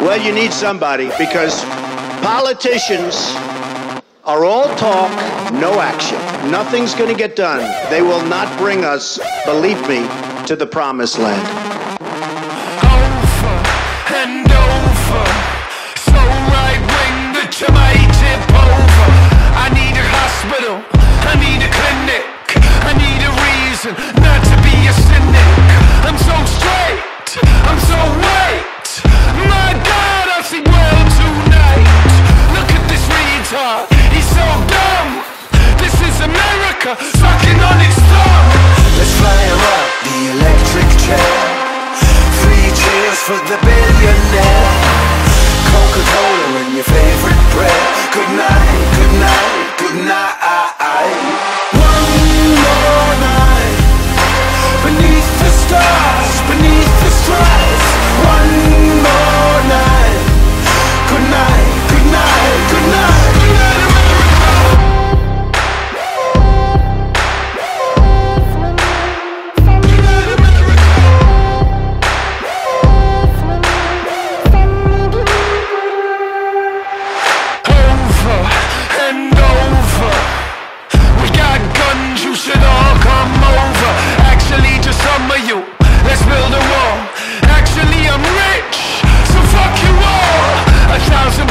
Well, you need somebody because politicians are all talk, no action. Nothing's going to get done. They will not bring us, believe me, to the promised land. America sucking on its thumb. Let's fire up the electric chair. Three cheers for the billionaire. Coca-Cola and your favorite bread. Good night. let's build a wall. Actually I'm rich, so fuck you all A thousand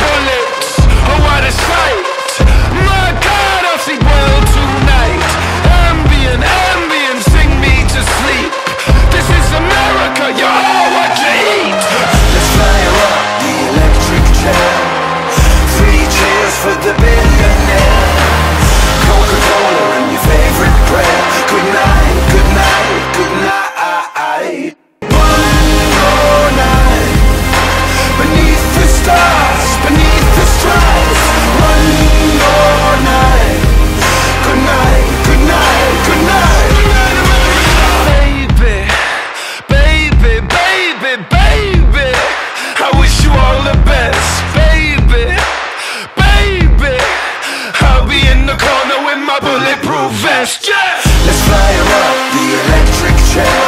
Yes, yes! Let's fire up the electric chair.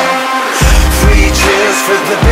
Three cheers for the